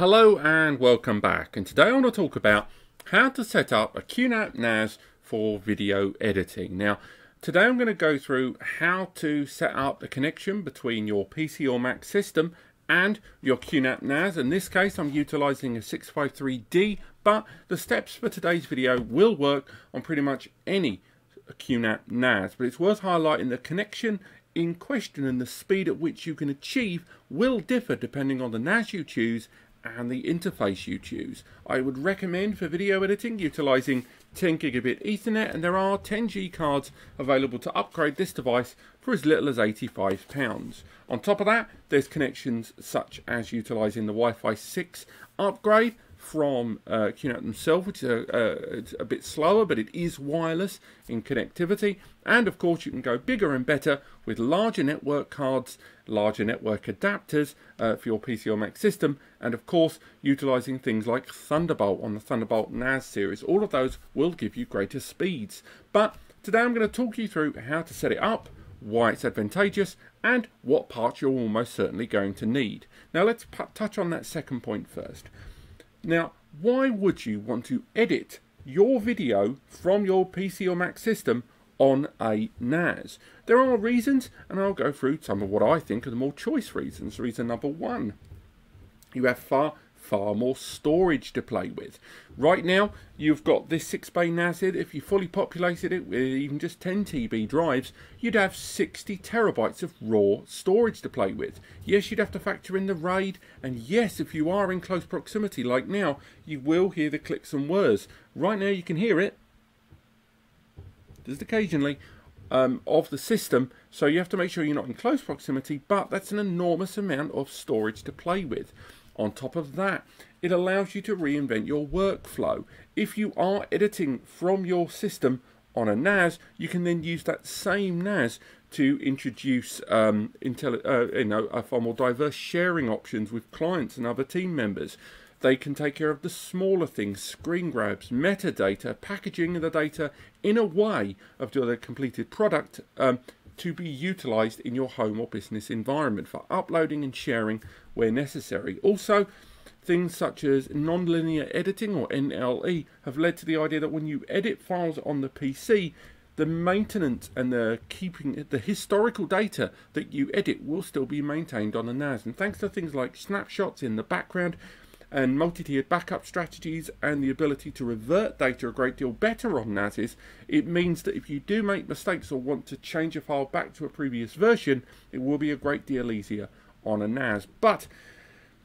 Hello and welcome back and today I want to talk about how to set up a QNAP NAS for video editing. Now today I'm going to go through how to set up the connection between your PC or Mac system and your QNAP NAS. In this case I'm utilizing a 653D but the steps for today's video will work on pretty much any QNAP NAS but it's worth highlighting the connection in question and the speed at which you can achieve will differ depending on the NAS you choose and the interface you choose. I would recommend for video editing utilizing 10 gigabit Ethernet and there are 10G cards available to upgrade this device for as little as £85. On top of that, there's connections such as utilizing the Wi-Fi 6 upgrade from uh, QNAP themselves, which is a, uh, a, bit slower, but it is wireless in connectivity. And of course, you can go bigger and better with larger network cards, larger network adapters uh, for your PC or Mac system, and of course, utilizing things like Thunderbolt on the Thunderbolt NAS series. All of those will give you greater speeds. But today I'm going to talk you through how to set it up, why it's advantageous, and what parts you're almost certainly going to need. Now let's touch on that second point first. Now, why would you want to edit your video from your PC or Mac system on a NAS? There are reasons, and I'll go through some of what I think are the more choice reasons. Reason number one, you have far far more storage to play with. Right now, you've got this 6-bay NASID. If you fully populated it with even just 10 TB drives, you'd have 60 terabytes of raw storage to play with. Yes, you'd have to factor in the RAID, and yes, if you are in close proximity like now, you will hear the clicks and whirs. Right now, you can hear it, just occasionally, um, of the system, so you have to make sure you're not in close proximity, but that's an enormous amount of storage to play with. On top of that, it allows you to reinvent your workflow. If you are editing from your system on a NAS, you can then use that same NAS to introduce um, uh, you know, a far more diverse sharing options with clients and other team members. They can take care of the smaller things, screen grabs, metadata, packaging of the data in a way of the completed product um, to be utilized in your home or business environment for uploading and sharing where necessary. Also, things such as nonlinear editing or NLE have led to the idea that when you edit files on the PC, the maintenance and the keeping the historical data that you edit will still be maintained on the NAS. And thanks to things like snapshots in the background and multi-tiered backup strategies and the ability to revert data a great deal better on NASes, it means that if you do make mistakes or want to change a file back to a previous version, it will be a great deal easier on a NAS. But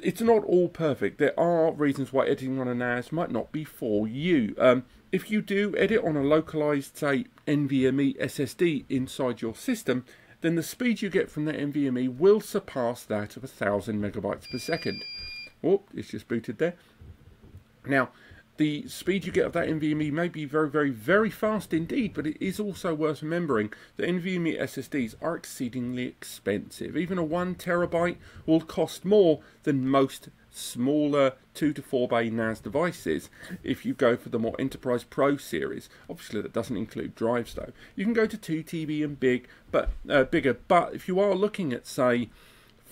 it's not all perfect. There are reasons why editing on a NAS might not be for you. Um, if you do edit on a localized, say, NVMe SSD inside your system, then the speed you get from that NVMe will surpass that of a thousand megabytes per second. Oh, it's just booted there. Now, the speed you get of that NVMe may be very, very, very fast indeed, but it is also worth remembering that NVMe SSDs are exceedingly expensive. Even a one terabyte will cost more than most smaller 2 to 4 bay NAS devices if you go for the more Enterprise Pro series. Obviously that doesn't include drives though. You can go to 2 TB and big, but uh, bigger, but if you are looking at say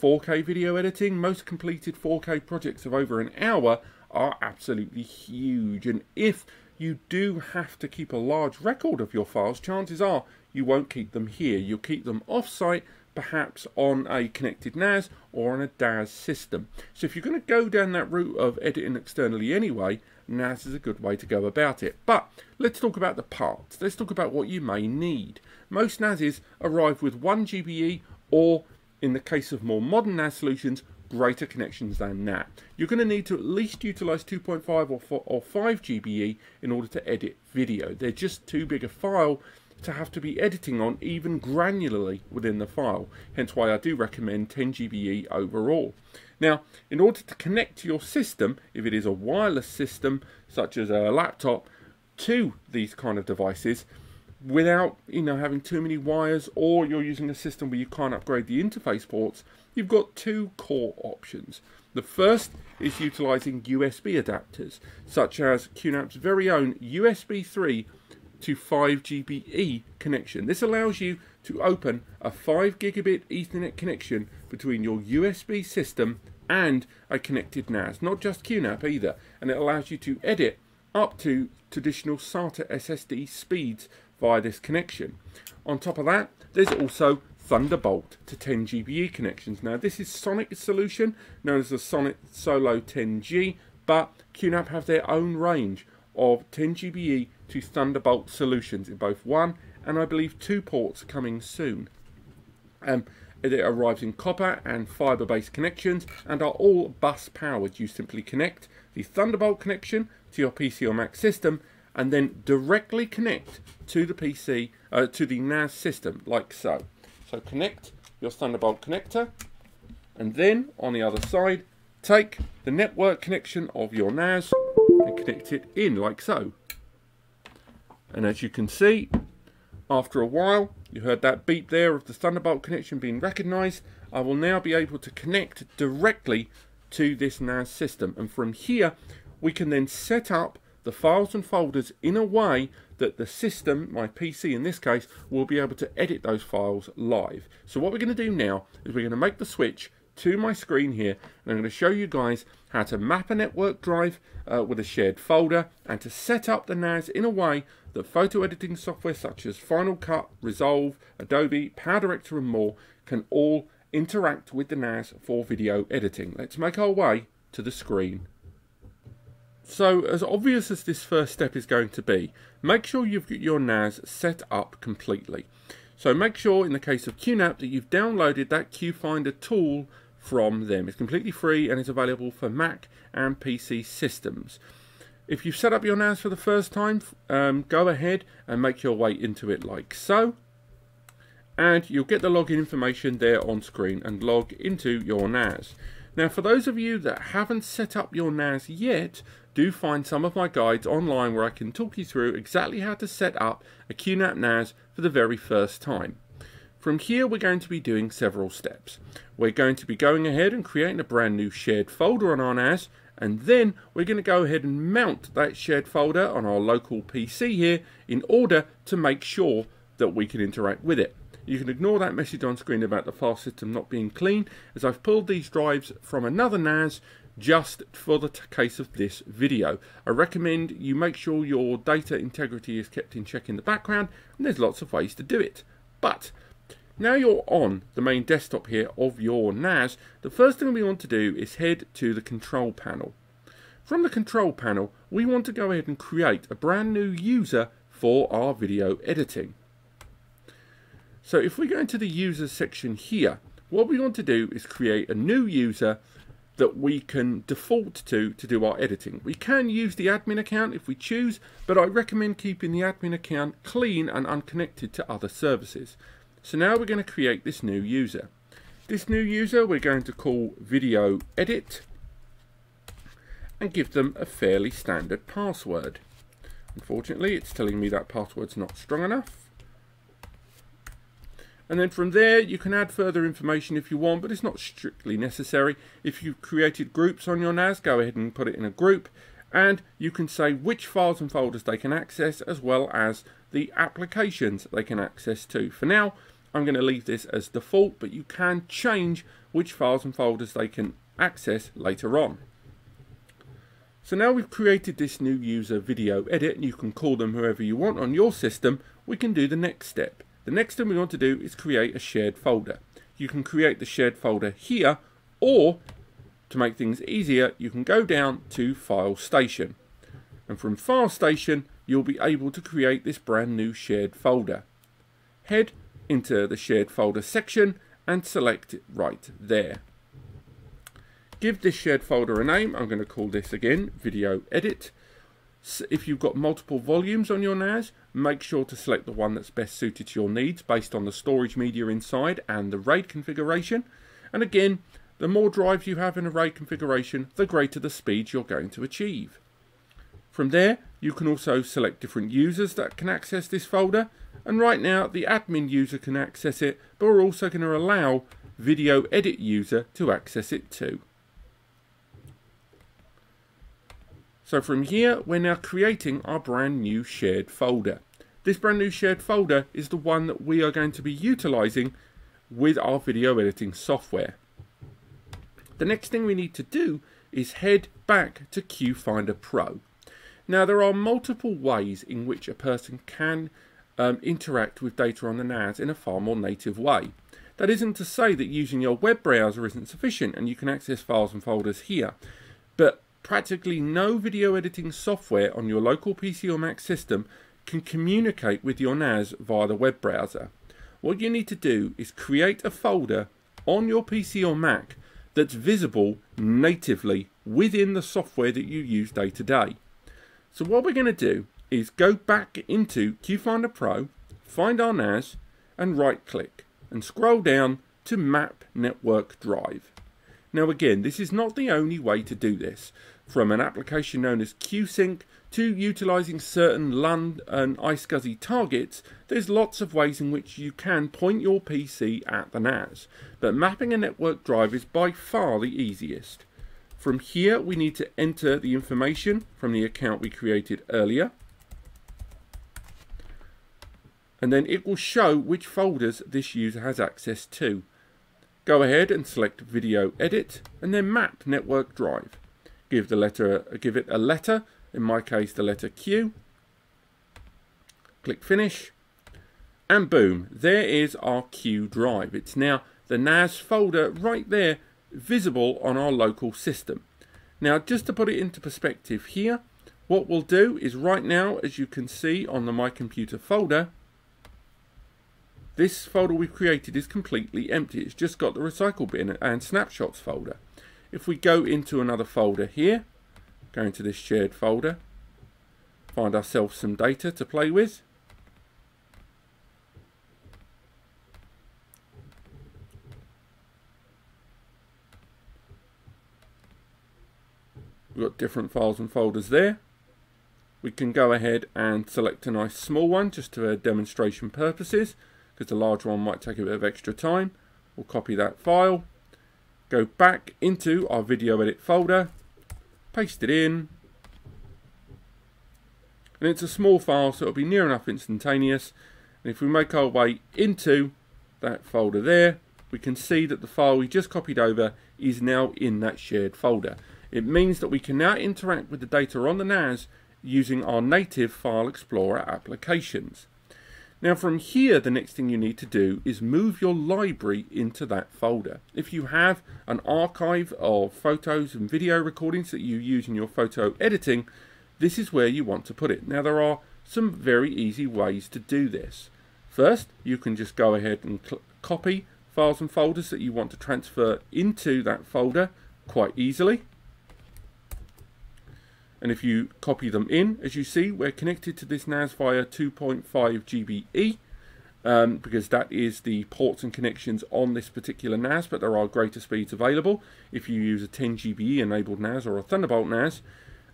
4K video editing, most completed 4K projects of over an hour are absolutely huge. And if you do have to keep a large record of your files, chances are you won't keep them here. You'll keep them off-site, perhaps on a connected NAS or on a DAS system. So if you're going to go down that route of editing externally anyway, NAS is a good way to go about it. But let's talk about the parts. Let's talk about what you may need. Most NASs arrive with 1 GBE or, in the case of more modern NAS solutions, greater connections than that. You're going to need to at least utilize 2.5 or, 4, or 5 GBE in order to edit video. They're just too big a file to have to be editing on even granularly within the file. Hence why I do recommend 10 GBE overall. Now, in order to connect to your system, if it is a wireless system, such as a laptop, to these kind of devices, without you know having too many wires or you're using a system where you can't upgrade the interface ports you've got two core options. The first is utilizing USB adapters such as QNAP's very own USB 3 to 5 GBE connection. This allows you to open a 5 gigabit Ethernet connection between your USB system and a connected NAS, not just QNAP either, and it allows you to edit up to traditional SATA SSD speeds via this connection. On top of that, there's also Thunderbolt to 10 GBE connections. Now this is Sonnet's solution, known as the Sonnet Solo 10G, but QNAP have their own range of 10 GBE to Thunderbolt solutions in both one and I believe two ports coming soon. Um, it arrives in copper and fibre based connections and are all bus powered. You simply connect the Thunderbolt connection to your PC or Mac system and then directly connect to the PC, uh, to the NAS system, like so. So connect your Thunderbolt connector and then on the other side, take the network connection of your NAS and connect it in like so. And as you can see, after a while, you heard that beep there of the Thunderbolt connection being recognized. I will now be able to connect directly to this NAS system. And from here, we can then set up the files and folders in a way that the system, my PC in this case, will be able to edit those files live. So what we're going to do now is we're going to make the switch to my screen here and I'm going to show you guys how to map a network drive uh, with a shared folder and to set up the NAS in a way that photo editing software such as Final Cut, Resolve, Adobe, PowerDirector and more can all interact with the NAS for video editing. Let's make our way to the screen. So as obvious as this first step is going to be, make sure you've got your NAS set up completely. So make sure in the case of QNAP that you've downloaded that QFinder tool from them. It's completely free and it's available for Mac and PC systems. If you've set up your NAS for the first time, um, go ahead and make your way into it like so. And you'll get the login information there on screen and log into your NAS. Now for those of you that haven't set up your NAS yet, do find some of my guides online where I can talk you through exactly how to set up a QNAP NAS for the very first time. From here we're going to be doing several steps. We're going to be going ahead and creating a brand new shared folder on our NAS and then we're going to go ahead and mount that shared folder on our local PC here in order to make sure that we can interact with it. You can ignore that message on screen about the file system not being clean as I've pulled these drives from another NAS just for the case of this video. I recommend you make sure your data integrity is kept in check in the background and there's lots of ways to do it. But now you're on the main desktop here of your NAS, the first thing we want to do is head to the control panel. From the control panel, we want to go ahead and create a brand new user for our video editing. So if we go into the users section here, what we want to do is create a new user that we can default to to do our editing. We can use the admin account if we choose, but I recommend keeping the admin account clean and unconnected to other services. So now we're going to create this new user. This new user we're going to call video edit and give them a fairly standard password. Unfortunately it's telling me that password's not strong enough. And then from there you can add further information if you want but it's not strictly necessary. If you've created groups on your NAS go ahead and put it in a group and you can say which files and folders they can access as well as the applications they can access to. For now, I'm going to leave this as default, but you can change which files and folders they can access later on. So now we've created this new user video edit, and you can call them whoever you want on your system, we can do the next step. The next thing we want to do is create a shared folder. You can create the shared folder here, or to make things easier, you can go down to File Station. And from File Station, you'll be able to create this brand new shared folder. Head into the shared folder section and select it right there. Give this shared folder a name. I'm going to call this again video edit. If you've got multiple volumes on your NAS, make sure to select the one that's best suited to your needs based on the storage media inside and the RAID configuration. And again, the more drives you have in a RAID configuration, the greater the speed you're going to achieve. From there, you can also select different users that can access this folder. And right now, the admin user can access it, but we're also going to allow video edit user to access it too. So from here, we're now creating our brand new shared folder. this brand new shared folder is the one that we are going to be utilizing with our video editing software. The next thing we need to do is head back to QFinder Pro. Now there are multiple ways in which a person can um, interact with data on the NAS in a far more native way. That isn't to say that using your web browser isn't sufficient and you can access files and folders here, practically no video editing software on your local PC or Mac system can communicate with your NAS via the web browser. What you need to do is create a folder on your PC or Mac that's visible natively within the software that you use day to day. So what we're going to do is go back into QFinder Pro, find our NAS and right click and scroll down to Map Network Drive. Now again, this is not the only way to do this. From an application known as QSync to utilising certain LUN and iSCSI targets, there's lots of ways in which you can point your PC at the NAS. But mapping a network drive is by far the easiest. From here, we need to enter the information from the account we created earlier. And then it will show which folders this user has access to. Go ahead and select Video Edit and then Map Network Drive. Give the letter, give it a letter, in my case the letter Q. Click Finish. And boom, there is our Q drive. It's now the NAS folder right there visible on our local system. Now just to put it into perspective here, what we'll do is right now, as you can see on the My Computer folder, this folder we've created is completely empty. It's just got the recycle bin and snapshots folder. If we go into another folder here, go into this shared folder, find ourselves some data to play with. We've got different files and folders there. We can go ahead and select a nice small one just for demonstration purposes because the large one might take a bit of extra time. We'll copy that file, go back into our video edit folder, paste it in, and it's a small file so it'll be near enough instantaneous. And if we make our way into that folder there, we can see that the file we just copied over is now in that shared folder. It means that we can now interact with the data on the NAS using our native File Explorer applications. Now from here, the next thing you need to do is move your library into that folder. If you have an archive of photos and video recordings that you use in your photo editing, this is where you want to put it. Now there are some very easy ways to do this. First, you can just go ahead and copy files and folders that you want to transfer into that folder quite easily. And if you copy them in, as you see, we're connected to this NAS via 2.5 GBE um, because that is the ports and connections on this particular NAS, but there are greater speeds available if you use a 10 GBE enabled NAS or a Thunderbolt NAS.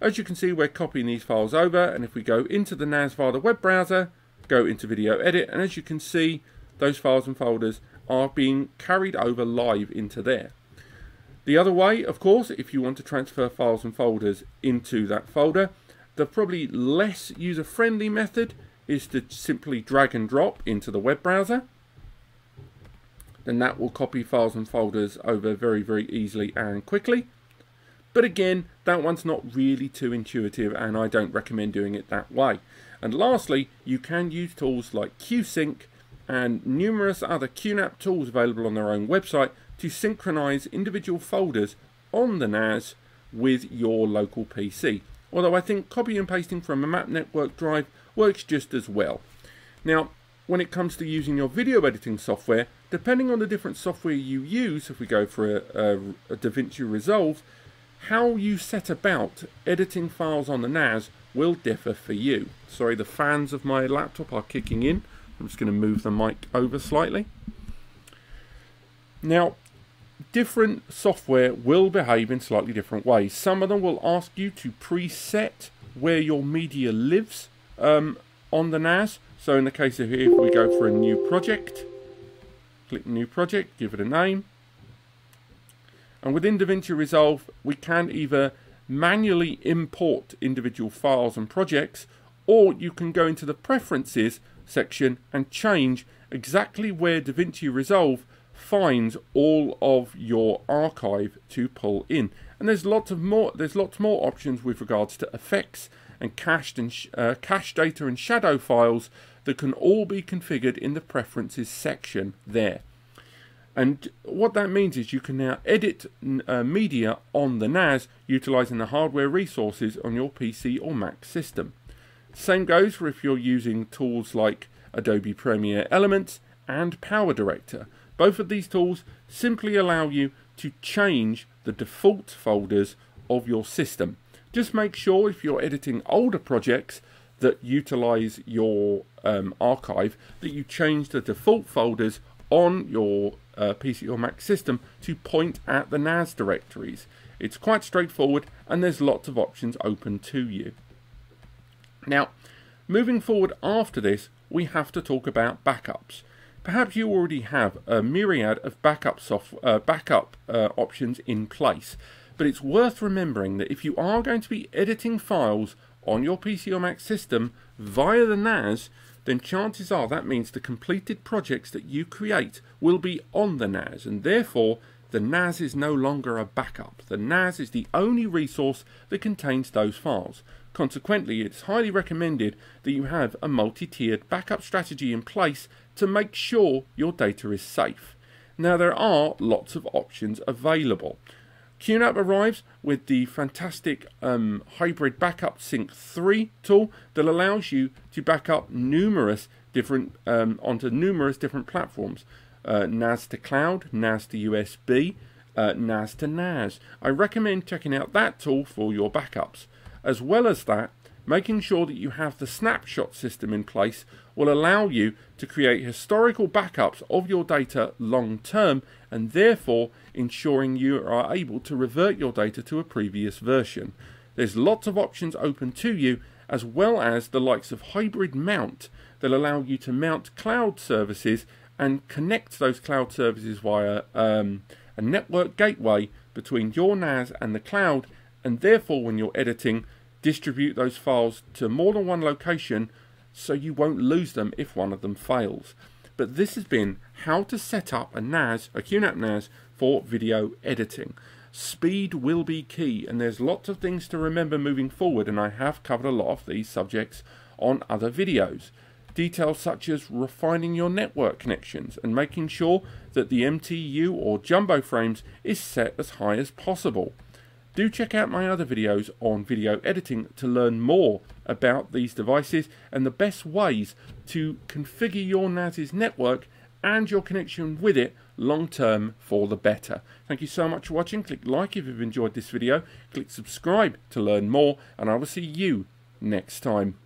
As you can see, we're copying these files over, and if we go into the NAS via the web browser, go into Video Edit, and as you can see, those files and folders are being carried over live into there. The other way, of course, if you want to transfer files and folders into that folder, the probably less user-friendly method is to simply drag and drop into the web browser. Then that will copy files and folders over very, very easily and quickly. But again, that one's not really too intuitive and I don't recommend doing it that way. And lastly, you can use tools like QSync and numerous other QNAP tools available on their own website to synchronize individual folders on the NAS with your local PC. Although I think copy and pasting from a map network drive works just as well. Now, when it comes to using your video editing software, depending on the different software you use, if we go for a, a, a DaVinci Resolve, how you set about editing files on the NAS will differ for you. Sorry, the fans of my laptop are kicking in. I'm just going to move the mic over slightly. Now, different software will behave in slightly different ways. Some of them will ask you to preset where your media lives um, on the NAS. So in the case of here, if we go for a new project, click new project, give it a name. And within DaVinci Resolve, we can either manually import individual files and projects, or you can go into the preferences section and change exactly where DaVinci Resolve finds all of your archive to pull in. And there's lots of more. There's lots more options with regards to effects and cached and uh, cache data and shadow files that can all be configured in the preferences section there. And what that means is you can now edit uh, media on the NAS utilizing the hardware resources on your PC or Mac system. Same goes for if you're using tools like Adobe Premiere Elements and Power Director. Both of these tools simply allow you to change the default folders of your system. Just make sure if you're editing older projects that utilize your um, archive that you change the default folders on your uh, PC or Mac system to point at the NAS directories. It's quite straightforward and there's lots of options open to you. Now, moving forward after this, we have to talk about backups. Perhaps you already have a myriad of backup, soft, uh, backup uh, options in place, but it's worth remembering that if you are going to be editing files on your PC or Mac system via the NAS, then chances are that means the completed projects that you create will be on the NAS, and therefore the NAS is no longer a backup. The NAS is the only resource that contains those files. Consequently, it's highly recommended that you have a multi-tiered backup strategy in place to make sure your data is safe. Now there are lots of options available. QNAP arrives with the fantastic um, hybrid backup sync 3 tool that allows you to back up numerous different um, onto numerous different platforms uh, NAS to cloud, NAS to USB, uh, NAS to NAS. I recommend checking out that tool for your backups. As well as that, making sure that you have the snapshot system in place will allow you to create historical backups of your data long term and therefore ensuring you are able to revert your data to a previous version. There's lots of options open to you as well as the likes of hybrid mount that allow you to mount cloud services and connect those cloud services via um, a network gateway between your NAS and the cloud and therefore when you're editing distribute those files to more than one location so you won't lose them if one of them fails. But this has been how to set up a NAS, a QNAP NAS for video editing. Speed will be key and there's lots of things to remember moving forward and I have covered a lot of these subjects on other videos. Details such as refining your network connections and making sure that the MTU or jumbo frames is set as high as possible. Do check out my other videos on video editing to learn more about these devices and the best ways to configure your NAS's network and your connection with it long term for the better. Thank you so much for watching. Click like if you've enjoyed this video. Click subscribe to learn more and I will see you next time.